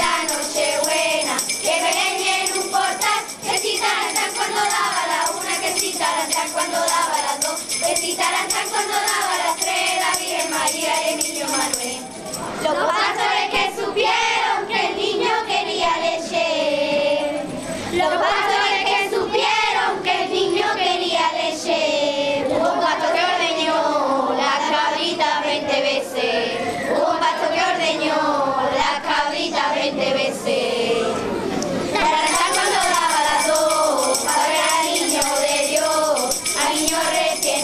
la noche buena, que Belén en un portal, que citaran cuando daba la una, que citaran cuando daba las dos, que citaran cuando daba las tres, la Virgen María y Emilio Manuel. Los pastores que supieron.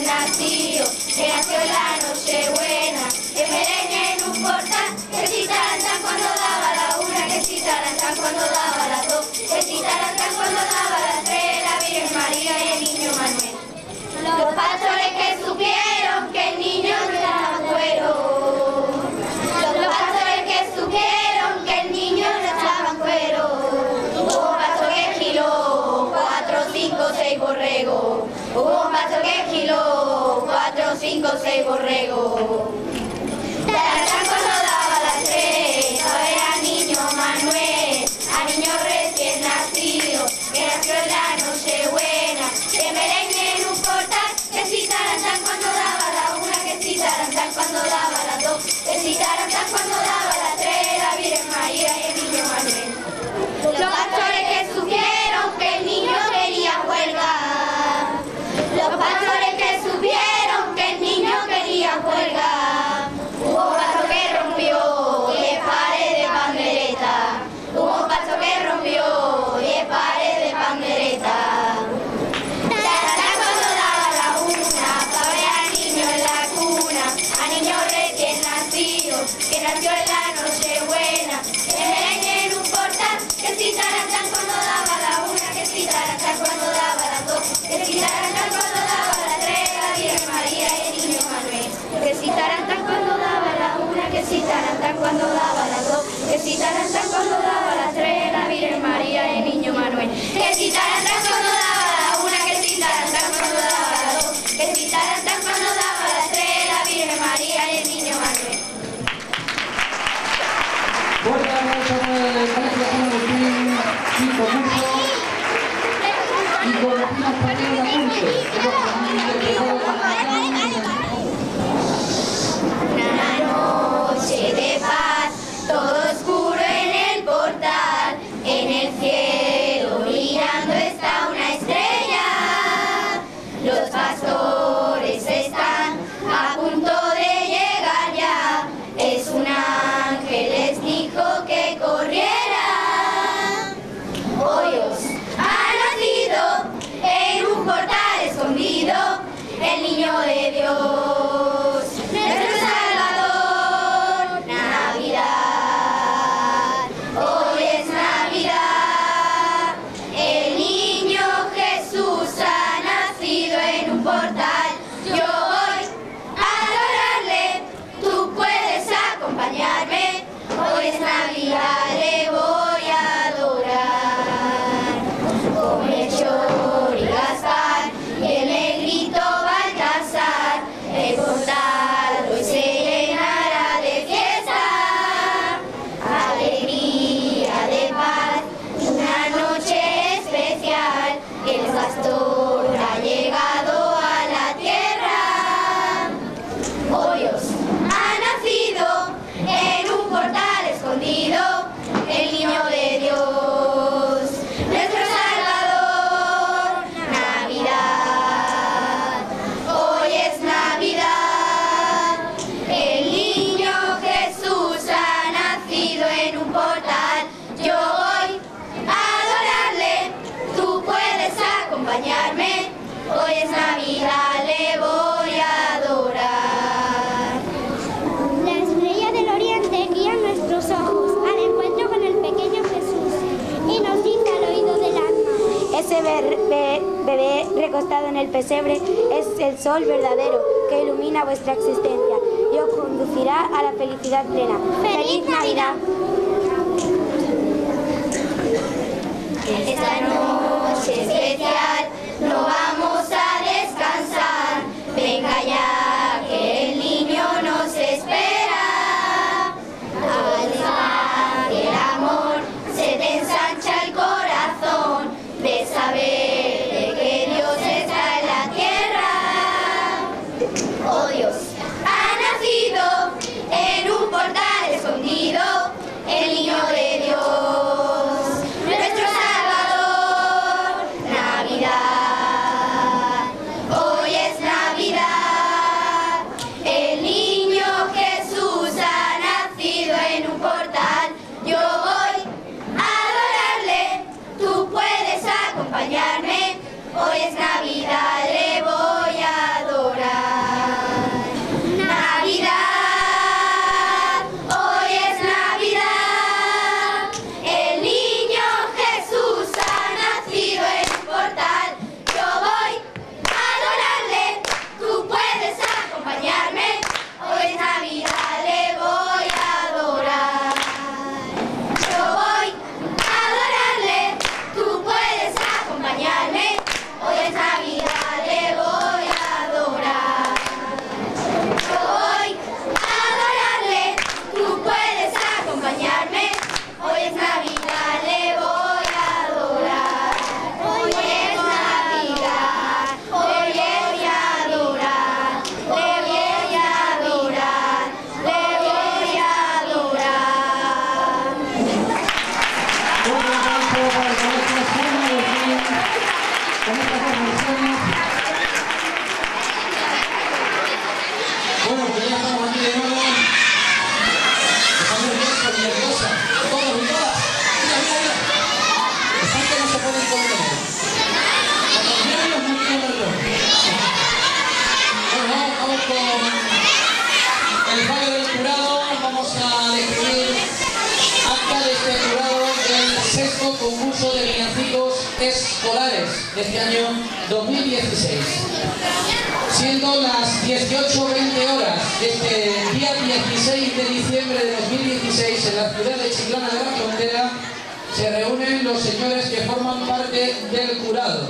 nacido, que nació la noche buena, en Belén en un portal, que si tarantan cuando daba la una, que si tarantan cuando daba las dos, que si tarantan cuando daba las tres, la Virgen María y el niño Manuel. Los pastores que supieron cinco, seis borregos. Taranco lo daba las tres, no era niño Manuel, a niño recién nacido, que nació en la noche buena, que merengue en un portal, que si Tarantan cuando daba la una, que si Tarantan cuando daba la dos, que si Tarantan cuando daba la tres, la Virgen María y el niño Manuel. cuando daba las dos, que si tarantan cuando daba las tres, la Virgen María y el niño Manuel, que si Niño de Dios. bebé, recostado en el pesebre es el sol verdadero que ilumina vuestra existencia y os conducirá a la felicidad plena. ¡Feliz Navidad! De este año 2016. Siendo las 18.20 horas de este día 16 de diciembre de 2016 en la ciudad de Chiclana de la Frontera, se reúnen los señores que forman parte del jurado.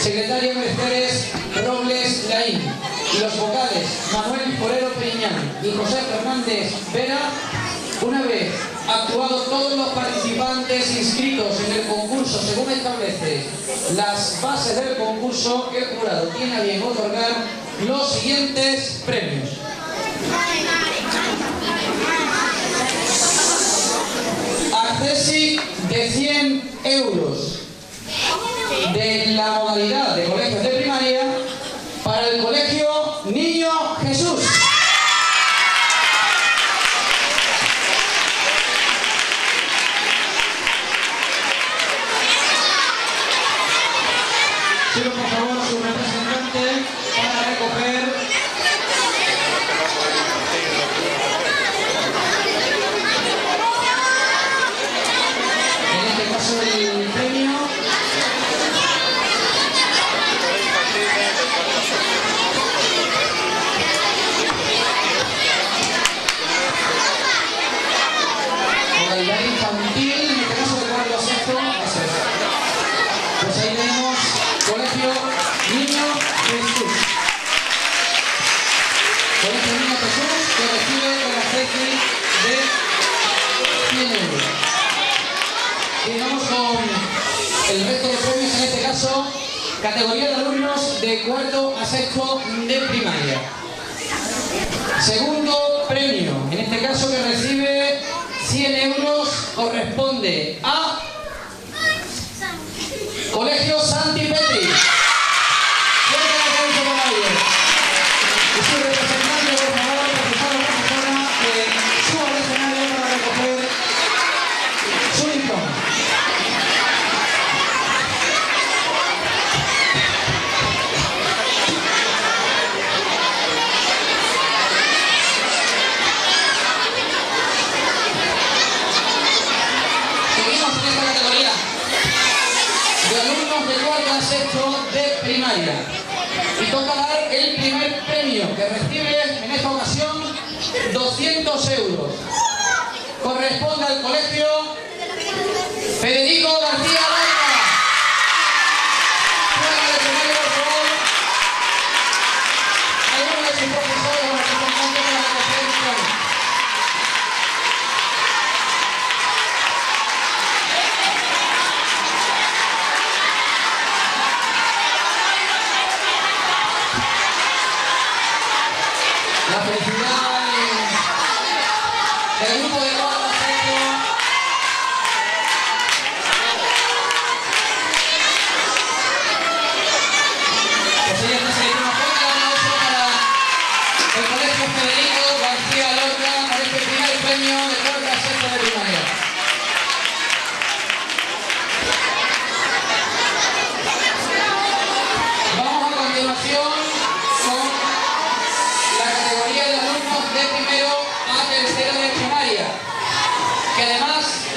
Secretaria Mercedes Robles Laín y los vocales Manuel Forero Peñán y José Fernández Vera, una vez actuado todos los participantes inscritos en el concurso según establece las bases del concurso, el jurado tiene a bien otorgar los siguientes premios. Accesi de 100 euros de la modalidad de colegios de primaria para el colegio Niño Jesús. Sigo por favor su representante para recoger en este caso el premio modalidad infantil, en este caso de cuarto a sexto, eso es. Pues ahí tenemos Colegio Niño Jesús. Colegio Niño Jesús que recibe la especie de 100 euros. Vamos con el resto de premios, en este caso, categoría de alumnos de cuarto a sexto de primaria. Segundo premio, en este caso que recibe 100 euros, corresponde a Colegio Santi Petri. Toca dar el primer premio que recibe en esta ocasión 200 euros. Corresponde al colegio Federico García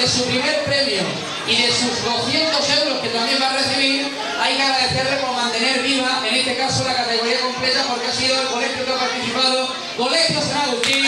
de su primer premio y de sus 200 euros que también va a recibir, hay que agradecerle por mantener viva, en este caso, la categoría completa, porque ha sido el colegio que ha participado, Colegio San Agustín.